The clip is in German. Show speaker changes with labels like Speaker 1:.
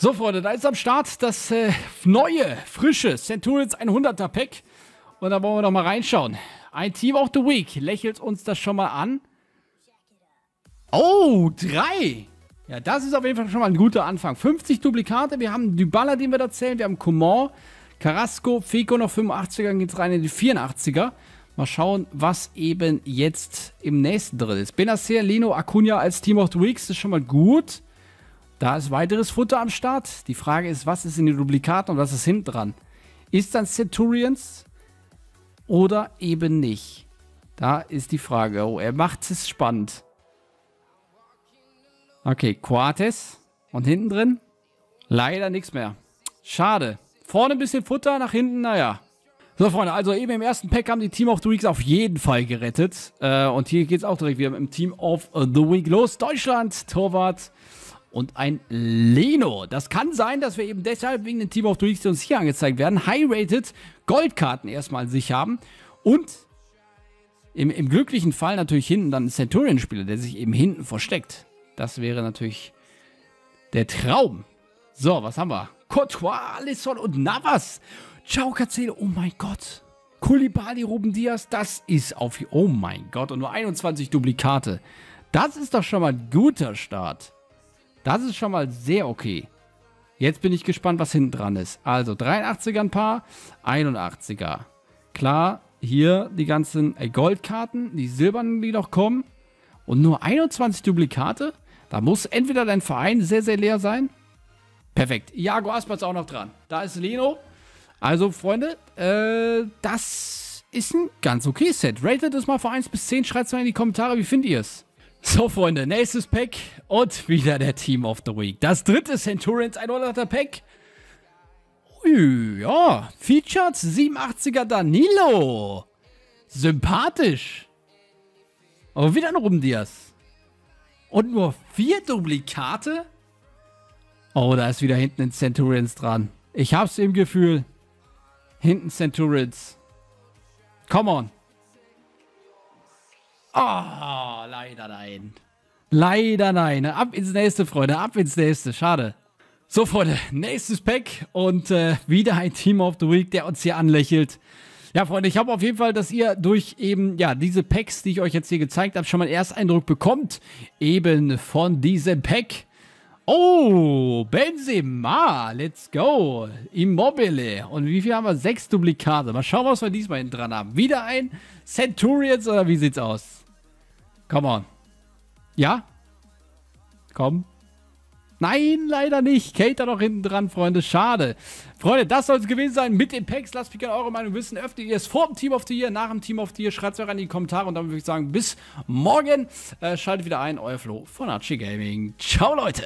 Speaker 1: So, Freunde, da ist am Start das äh, neue, frische Centurions 100er Pack. Und da wollen wir doch mal reinschauen. Ein Team of the Week. Lächelt uns das schon mal an? Oh, drei. Ja, das ist auf jeden Fall schon mal ein guter Anfang. 50 Duplikate. Wir haben Dybala, den wir da zählen. Wir haben Coman, Carrasco, Fico noch 85er. Dann geht es rein in die 84er. Mal schauen, was eben jetzt im nächsten drin ist. Benacer, Lino, Acuna als Team of the Week. Das ist schon mal gut. Da ist weiteres Futter am Start. Die Frage ist, was ist in den Duplikaten und was ist hinten dran? Ist dann Centurions oder eben nicht? Da ist die Frage. Oh, er macht es spannend. Okay, Quartes. Und hinten drin? Leider nichts mehr. Schade. Vorne ein bisschen Futter, nach hinten, naja. So, Freunde, also eben im ersten Pack haben die Team of the Weeks auf jeden Fall gerettet. Äh, und hier geht es auch direkt wieder mit dem Team of the Week los. Deutschland, Torwart und ein Leno. Das kann sein, dass wir eben deshalb wegen den Team of the Weeks, die uns hier angezeigt werden, High-Rated Goldkarten erstmal an sich haben. Und im, im glücklichen Fall natürlich hinten dann ein Centurion-Spieler, der sich eben hinten versteckt. Das wäre natürlich der Traum. So, was haben wir? Courtois, Alisson und Navas. Ciao, Cancelo. Oh mein Gott. Kulibali, Ruben Diaz, das ist auf... Oh mein Gott, und nur 21 Duplikate. Das ist doch schon mal ein guter Start. Das ist schon mal sehr okay. Jetzt bin ich gespannt, was hinten dran ist. Also 83er ein paar, 81er. Klar, hier die ganzen äh, Goldkarten, die silbernen, die noch kommen. Und nur 21 Duplikate? Da muss entweder dein Verein sehr, sehr leer sein. Perfekt. Iago Asper ist auch noch dran. Da ist Leno. Also, Freunde, äh, das ist ein ganz okay Set. Rated es mal von 1 bis 10. Schreibt es mal in die Kommentare, wie findet ihr es? So, Freunde, nächstes Pack und wieder der Team of the Week. Das dritte Centurions 100er Pack. Ui, ja, Featured 87er Danilo. Sympathisch. Aber wieder ein Rumdias. Und nur vier Duplikate? Oh, da ist wieder hinten ein Centurions dran. Ich hab's im Gefühl. Hinten Centurions. Come on. Oh, leider nein. Leider nein. Ab ins nächste, Freunde. Ab ins nächste. Schade. So, Freunde. Nächstes Pack. Und äh, wieder ein Team of the Week, der uns hier anlächelt. Ja, Freunde, ich habe auf jeden Fall, dass ihr durch eben, ja, diese Packs, die ich euch jetzt hier gezeigt habe, schon mal einen Ersteindruck bekommt. Eben von diesem Pack. Oh, Benzema, let's go. Immobile. Und wie viel haben wir? Sechs Duplikate. Mal schauen, was wir diesmal hinten dran haben. Wieder ein Centurions oder wie sieht's aus? Come on. Ja? Komm. Nein, leider nicht. Kate noch hinten dran, Freunde. Schade. Freunde, das soll es gewesen sein mit den Packs. Lasst mich gerne eure Meinung wissen. Öffnet ihr es vor dem Team of the Year, nach dem Team of the Year? Schreibt es euch an die Kommentare. Und dann würde ich sagen, bis morgen. Äh, schaltet wieder ein. Euer Flo von Archie Gaming. Ciao, Leute.